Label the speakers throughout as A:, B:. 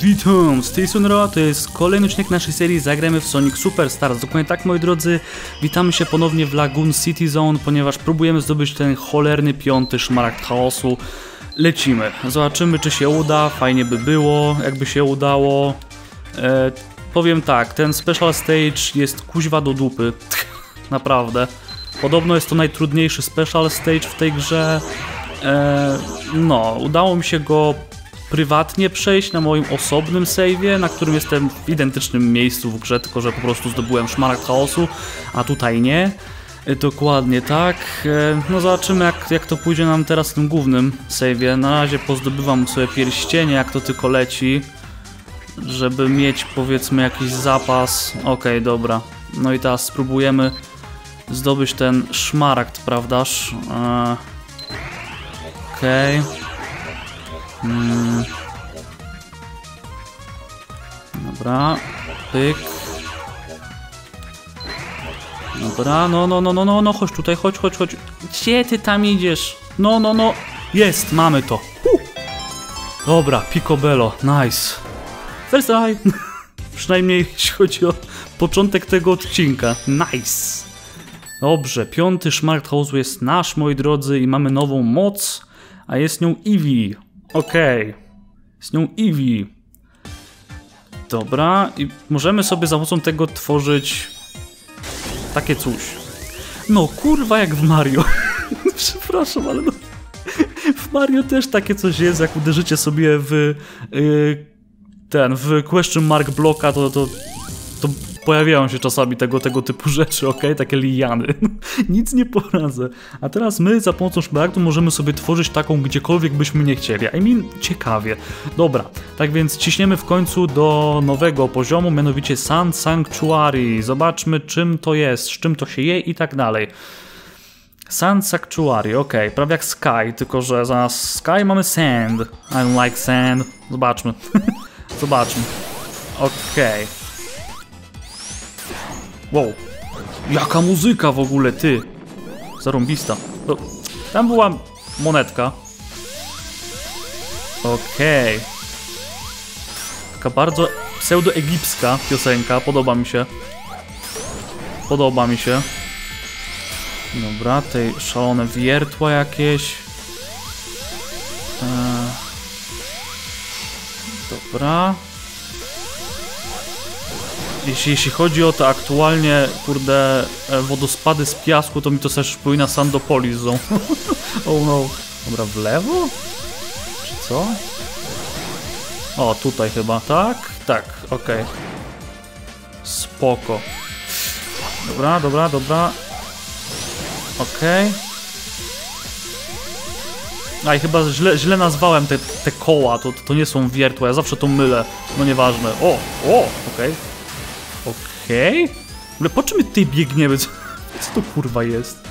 A: Witam, z tej strony Roa, to jest kolejny odcinek naszej serii Zagrajmy w Sonic Superstars. Dokładnie tak, moi drodzy, witamy się ponownie w Lagoon City Zone, ponieważ próbujemy zdobyć ten cholerny piąty szmaragd chaosu. Lecimy, zobaczymy czy się uda, fajnie by było, jakby się udało. E, powiem tak, ten special stage jest kuźwa do dupy, naprawdę. Podobno jest to najtrudniejszy special stage w tej grze. E, no, udało mi się go prywatnie przejść na moim osobnym save'ie, na którym jestem w identycznym miejscu w grze, tylko że po prostu zdobyłem szmaragd chaosu, a tutaj nie. E, Dokładnie tak. E, No zobaczymy jak, jak to pójdzie nam teraz w tym głównym save'ie. Na razie pozdobywam sobie pierścienie, jak to tylko leci, żeby mieć powiedzmy jakiś zapas. Okej, dobra. No i teraz spróbujemy zdobyć ten szmaragd, prawdaż? E, Okej. Mm. Dobra, pyk. Dobra, no, no, no, no, no, no, chodź tutaj, chodź, chodź, chodź. Gdzie ty tam idziesz? No, no, no. Jest, mamy to. Uh. Dobra, picobello, nice. First try. Przynajmniej jeśli chodzi o początek tego odcinka. Nice. Dobrze, piąty szmaragd chaosu jest nasz, moi drodzy, i mamy nową moc, a jest nią Eevee. Okej. Z nią Eevee. Dobra, i możemy sobie za pomocą tego tworzyć takie coś. No, kurwa, jak w Mario. Przepraszam, ale no. W Mario też takie coś jest, jak uderzycie sobie w yy, ten, w question mark bloka, to, to, to pojawiają się czasami tego, tego typu rzeczy, ok? Takie liany. Nic nie poradzę. A teraz my za pomocą szmaragdu możemy sobie tworzyć taką gdziekolwiek byśmy nie chcieli. I mean, ciekawie. Dobra, tak więc ciśniemy w końcu do nowego poziomu, mianowicie Sand Sanctuary. Zobaczmy czym to jest, z czym to się je i tak dalej. Sand Sanctuary, ok, prawie jak Sky, tylko że zamiast Sky mamy Sand. I don't like sand. Zobaczmy. Zobaczmy. Okej. Wow. Jaka muzyka w ogóle, ty. Zarąbista. To, tam była monetka. Okej. Taka bardzo pseudoegipska piosenka, podoba mi się. Podoba mi się. Dobra, tej szalone wiertła jakieś. Eee. Dobra. Jeśli, jeśli chodzi o to aktualnie, kurde, e, wodospady z piasku, to mi to też przypomina Sandopolis Zone. oh no. Dobra, w lewo? Czy co? O, tutaj chyba, tak? Tak, okej. Spoko. Dobra, dobra, dobra. Okej. A i chyba źle, źle nazwałem te, te koła, to, to nie są wiertła, ja zawsze to mylę. No nieważne. O, o, okej. Okej? W ogóle po czym my tutaj biegniemy? Co, co to kurwa jest?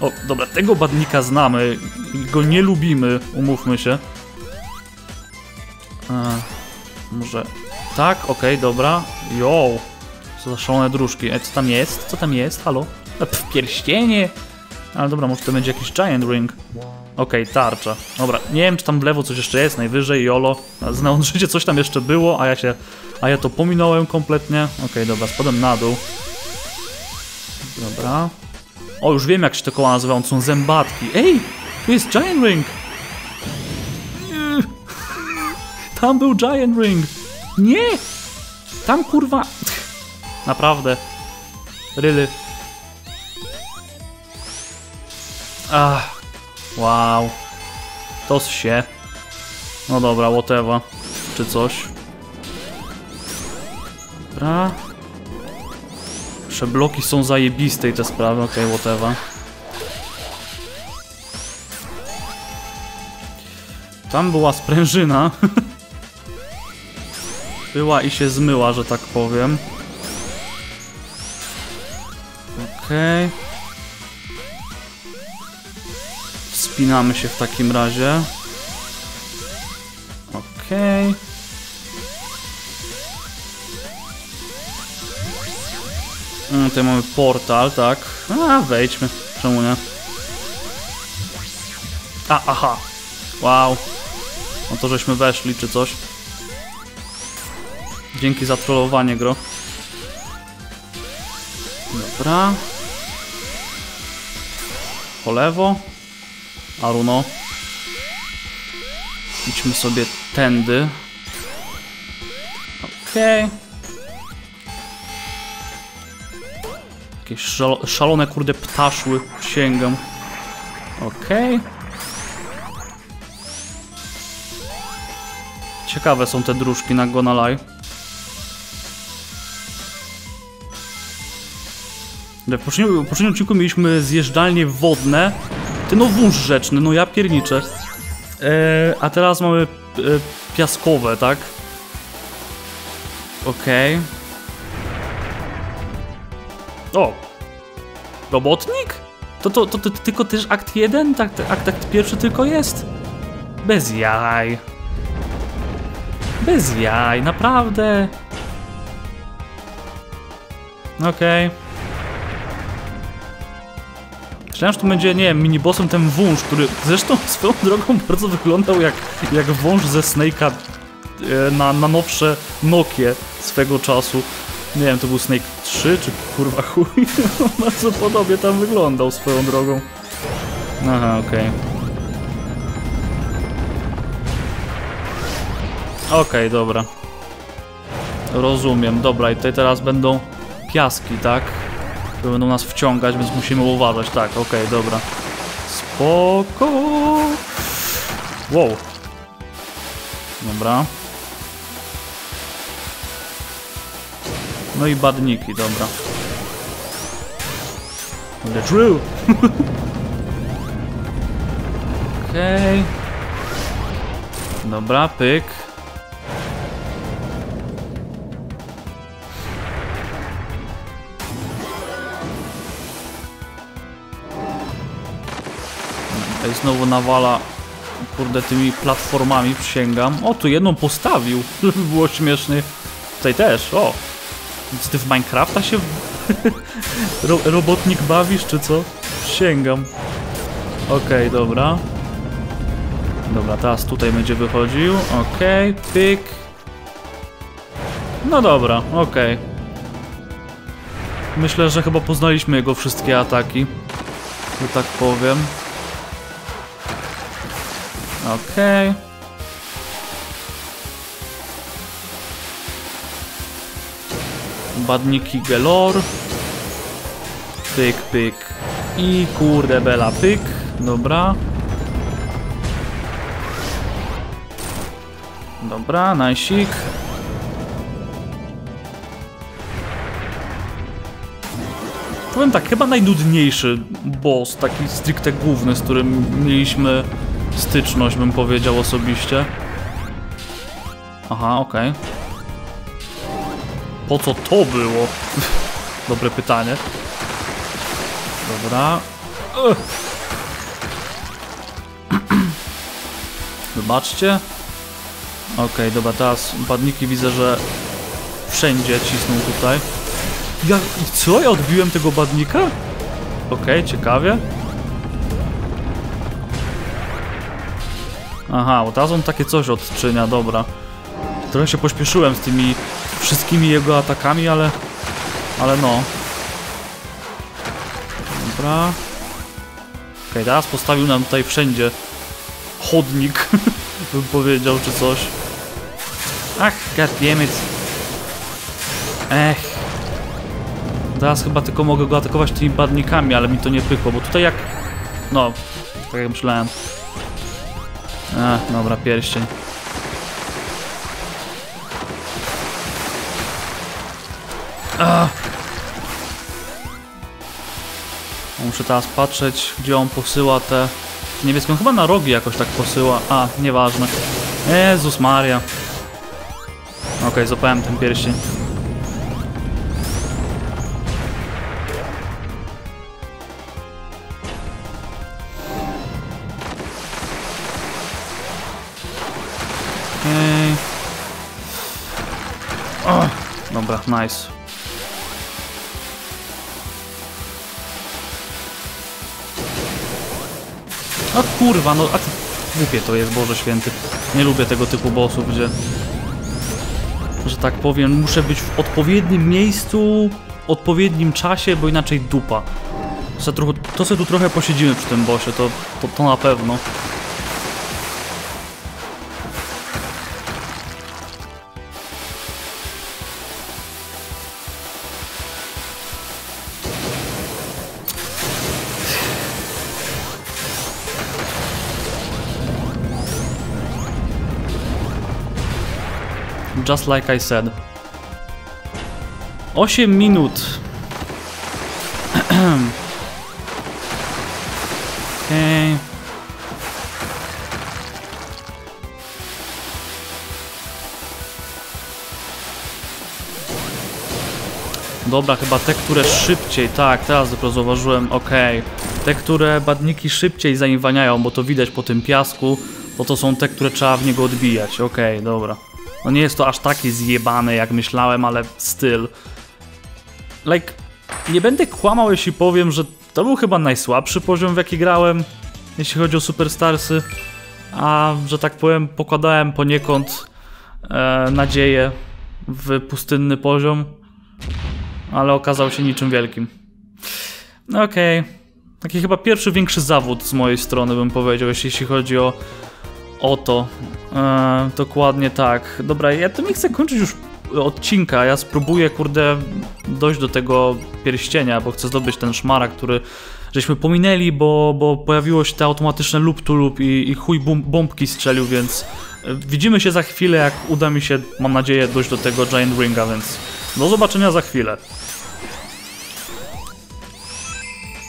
A: O, dobra, tego badnika znamy go nie lubimy, umówmy się. A, może... Tak, okej, dobra. Jo, co za szalone dróżki. E, co tam jest? Co tam jest? Halo? E, Pff, pierścienie? Ale dobra, może to będzie jakiś giant ring. Okej, tarcza. Dobra, nie wiem czy tam w lewo coś jeszcze jest, najwyżej, jolo. Na życie coś tam jeszcze było, a ja się... A ja to pominąłem kompletnie. Okej, dobra, spadłem na dół. Dobra. O, już wiem jak się te koła nazywają, to są zębatki. Ej, tu jest giant ring! Tam był giant ring! Nie! Tam kurwa... Naprawdę. Ryly. Ach, wow. To się. No dobra, whatever. Czy coś. Dobra. Przebloki są zajebiste i te sprawy, okej, okay, whatever. Tam była sprężyna. była i się zmyła, że tak powiem. Okej. Okay. Wspinamy się w takim razie. Okej. Okay. Mm, tutaj mamy portal, tak. A, wejdźmy. Czemu nie? A, aha. Wow. No to żeśmy weszli, czy coś. Dzięki za trollowanie, gro. Dobra. Po lewo. Aruno. Idźmy sobie tędy. Okej. Okay. Jakieś szal szalone, kurde, ptaszły. Sięgam. Okej. Okay. Ciekawe są te dróżki na Gonalaj. W poprzednim, w poprzednim odcinku mieliśmy zjeżdżalnie wodne. Ty no wąż rzeczny, no ja pierniczę. Eee, a teraz mamy e, piaskowe, tak? Okej. Okay. O! Robotnik? To, to, to, to, tylko też akt jeden? Tak, akt, akt pierwszy tylko jest? Bez jaj. Bez jaj, naprawdę. Okej. Okay. Myślałem, że to będzie, nie wiem, minibossem ten wąż, który zresztą swoją drogą bardzo wyglądał jak, jak wąż ze Snake'a e, na, na nowsze Nokie swego czasu. Nie wiem, to był Snake 3 czy kurwa chuj? bardzo podobnie tam wyglądał swoją drogą. Aha, okej. Okay. Okej, okay, dobra. Rozumiem, dobra i tutaj teraz będą piaski, tak? Będą nas wciągać, więc musimy uważać. Tak, okej, okay, dobra. Spoko. Wow. Dobra. No i badniki, dobra. The drill. Okej. Okay. Dobra, pyk. Tutaj znowu nawala kurde tymi platformami, przysięgam. O, tu jedną postawił, żeby było śmiesznie. Tutaj też, o. Więc ty w Minecrafta się Ro robotnik bawisz, czy co? Przysięgam. Okej, okay, dobra. Dobra, teraz tutaj będzie wychodził. Okej, okay, pyk. No dobra, okej. Okay. Myślę, że chyba poznaliśmy jego wszystkie ataki. Że tak powiem. Okej. Okay. Badniki Gelor. Pyk, pyk. I kurde bela, pyk. Dobra. Dobra, najsik. Powiem tak, chyba najnudniejszy boss, taki stricte główny, z którym mieliśmy styczność, bym powiedział osobiście. Aha, okej. Okay. Po co to było? Dobre pytanie. Dobra. Wybaczcie. Okej, okay, dobra, teraz badniki widzę, że wszędzie cisną tutaj. Ja, co? Ja odbiłem tego badnika? Okej, okay, ciekawie. Aha, bo teraz on takie coś odczynia, dobra. Trochę się pośpieszyłem z tymi wszystkimi jego atakami, ale... Ale no. Dobra. Okej, okay, teraz postawił nam tutaj wszędzie chodnik, bym powiedział, czy coś. Ach, goddammit. Ech. Teraz chyba tylko mogę go atakować tymi badnikami, ale mi to nie pykło, bo tutaj jak... No, tak jak myślałem. Ach, dobra, pierścień. Ach. Muszę teraz patrzeć, gdzie on posyła te... Niebieską chyba na rogi jakoś tak posyła. A, nieważne. Jezus Maria. Okej, okay, złapałem ten pierścień. Dobra, nice. A kurwa, no a głupie to jest, Boże Święty. Nie lubię tego typu bossów, gdzie... że tak powiem, muszę być w odpowiednim miejscu, odpowiednim czasie, bo inaczej dupa. To sobie tu trochę posiedzimy przy tym bosie, to, to, to na pewno. Just like I said. 8 minut. Okej. Dobra, chyba te, które szybciej, tak, teraz dopiero zauważyłem, okej. Te, które badniki szybciej zaiwaniają, bo to widać po tym piasku, to to są te, które trzeba w niego odbijać, okej, dobra. No nie jest to aż takie zjebane, jak myślałem, ale styl. Like, nie będę kłamał, jeśli powiem, że to był chyba najsłabszy poziom, w jaki grałem, jeśli chodzi o Superstarsy. A, że tak powiem, pokładałem poniekąd e, nadzieję w pustynny poziom, ale okazał się niczym wielkim. No Okej. Okay. Taki chyba pierwszy większy zawód z mojej strony, bym powiedział, jeśli chodzi o, o to. E, dokładnie tak. Dobra, ja to nie chcę kończyć już odcinka. Ja spróbuję, kurde, dojść do tego pierścienia, bo chcę zdobyć ten szmara, który żeśmy pominęli, bo, bo pojawiło się te automatyczne loop to loop i, i chuj bombki strzelił, więc e, widzimy się za chwilę, jak uda mi się, mam nadzieję, dojść do tego Giant Ringa, więc do zobaczenia za chwilę.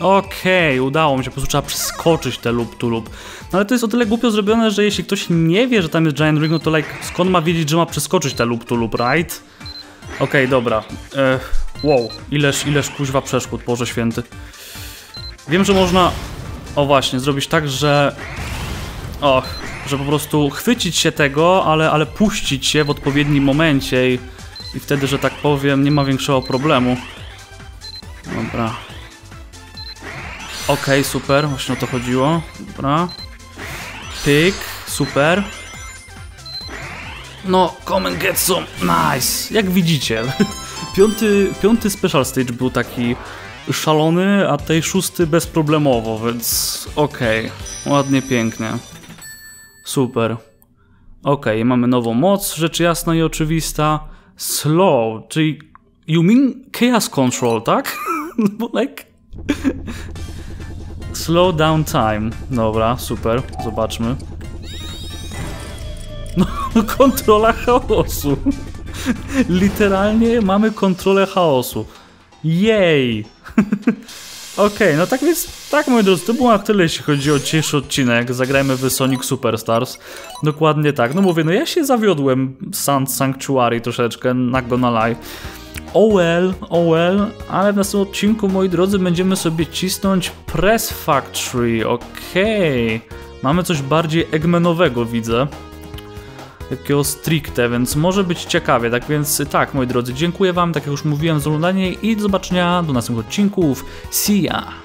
A: Okej, okay, udało mi się, po prostu trzeba przeskoczyć te loop to loop. No ale to jest o tyle głupio zrobione, że jeśli ktoś nie wie, że tam jest Giant Ring, no to like, skąd ma wiedzieć, że ma przeskoczyć te loop to loop, right? Okej, okay, dobra. E, wow, ileż, ileż kuźwa przeszkód, Boże Święty. Wiem, że można, o właśnie, zrobić tak, że... Och, że po prostu chwycić się tego, ale, ale puścić się w odpowiednim momencie i, i wtedy, że tak powiem, nie ma większego problemu. Dobra. Okay, super, właśnie o to chodziło. Dobra. Pyk, super. No, come and get some. Nice. Jak widzicie, piąty, piąty special stage był taki szalony, a tej szósty bezproblemowo, więc okej. Okay. Ładnie, pięknie. Super. Okay, mamy nową moc, rzecz jasna i oczywista. Slow, czyli you mean chaos control, tak? like... Slow down time. Dobra, super. Zobaczmy. No, kontrola chaosu. Literalnie mamy kontrolę chaosu. Jej! Okej, okay, no tak więc, tak moi drodzy, to było na tyle, jeśli chodzi o dzisiejszy odcinek. Zagrajmy w Sonic Superstars. Dokładnie tak. No mówię, no ja się zawiodłem Sand Sanctuary troszeczkę, not gonna lie. Oh well, oh well, ale w następnym odcinku, moi drodzy, będziemy sobie cisnąć Press Factory, okej. Okay. Mamy coś bardziej Eggmanowego, widzę. Takiego stricte, więc może być ciekawie. Tak więc tak, moi drodzy, dziękuję wam, tak jak już mówiłem, za oglądanie i do zobaczenia do następnych odcinków. See ya!